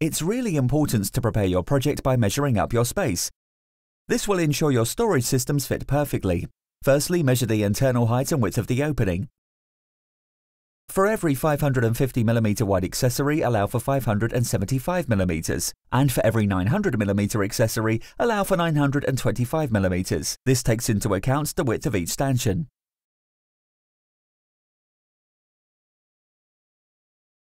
It's really important to prepare your project by measuring up your space. This will ensure your storage systems fit perfectly. Firstly, measure the internal height and width of the opening. For every 550mm wide accessory, allow for 575mm, and for every 900mm accessory, allow for 925mm. This takes into account the width of each stanchion.